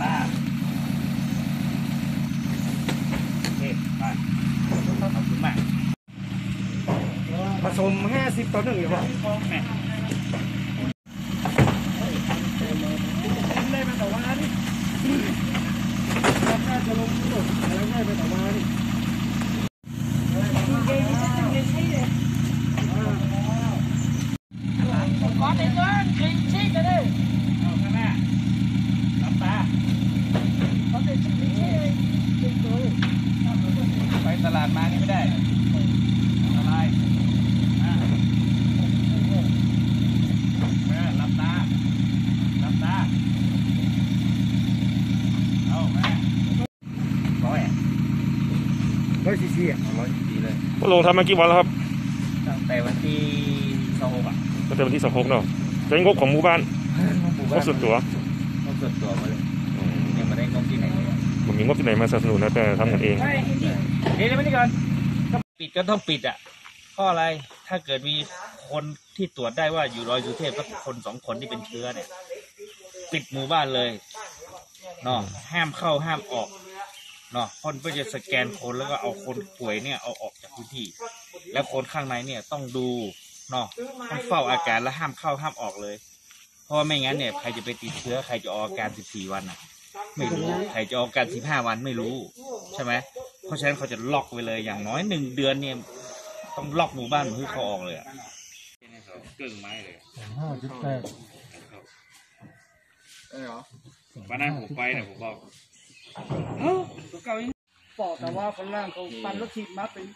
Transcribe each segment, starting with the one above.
ป้าโอเคไปขอบคุณมากผสมห้าสิบต่อหนึ่งอยู่ป่ะแม่ได้มาแต่ว่านี่ราคาจะลงทุนแล้วได้มาแต่ว่านี่ có đến đó thì xí cho đi เอาข้างหน้าหลับตา có thể xí xí đi đi rồi ไปตลาดมานี่ไม่ได้อะไรอะแม่หลับตาหลับตา เอาแม่ร้อยอะร้อยซีซีอะร้อยดีเลยลงทำมากี่วันแล้วครับ ตั้งแต่วันที่สองอะตั้งแต่วันที่สองหกเนาะใช้งบของหมู่บ้านงบส่วนตัวงบส่วนตัวมาเลยยัง ไม่ได้งบที่ไหนเลยผมมีงบที่ไหนมาสนับสนุนนะแต่ทำกันเองเดี๋ยวไม่ได้ก่อนถ้าปิดก็ต้องปิดอะเพราะอะไรถ้าเกิดมีคนที่ตรวจได้ว่าอยู่รอยสุเทพก็คนสองคนที่เป็นเชื้อเนี่ยปิดหมู่บ้านเลยเนาะห้ามเข้าห้ามออกเนาะคนก็จะสแกนคนแล้วก็เอาคนป่วยเนี่ยเอาออกจากพื้นที่ แล้วคนข้างในเนี่ยต้องดูเนาะต้องเฝ้าอาการแล้วห้ามเข้าห้ามออกเลย เพราะว่าไม่งั้นเนี่ยใครจะไปติดเชื้อใครจะออกอาการ 14 วันอะ ไม่รู้ใครจะออกอาการ15วันไม่รู้ ใช่ไหมเพราะฉะนั้นเขาจะล็อกไว้เลยอย่างน้อยหนึ่งเดือนเนี่ย ต้องล็อกหมู่บ้านเพื่อเขาออกเลยอะเกิ่งไม้เลยห้าสิบแปดวันนั้นผมไปเนี่ยผมบอกเอ้าตัวเก่ายังบอกแต่ว่าฝรั่งเขาปั่นรถถีบมาเป็น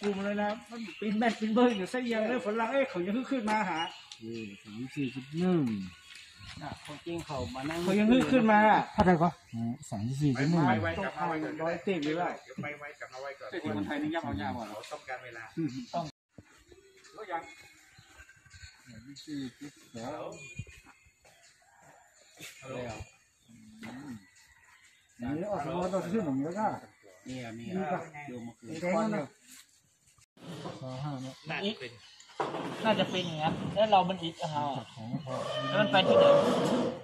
กลุ่มเลยนะมันปีนแบนปีนเบอร์อยู่ซะยังเลยฝรั่งเอ้ยเขายังขึ้นมาหาสามสี่สิบหนึ่ง เขาจริงเขามานั่งเขายังขึ้นมาเท่าไหร่ก็สามสี่สิบหนึ่งต้องทำร้อยเต็มเลยว่าไปไว้กับเอาไว้ก่อนแต่ที่คนไทยนี่ยับเอายากกว่าเราต้องการเวลาสี่สิบสองนี่ออกมาตอนขึ้นอย่างนี้ก็เนี่ยมีนี่ก็โยมมาคืนแดงนะสองห้าเนี่ย น่าจะเป็นน่าจะเป็นอย่างนั้นแล้วเรามันอีกอะฮะของพอแล้วมันไปที่เดิมที่เราสังเกตสังเกตเนี่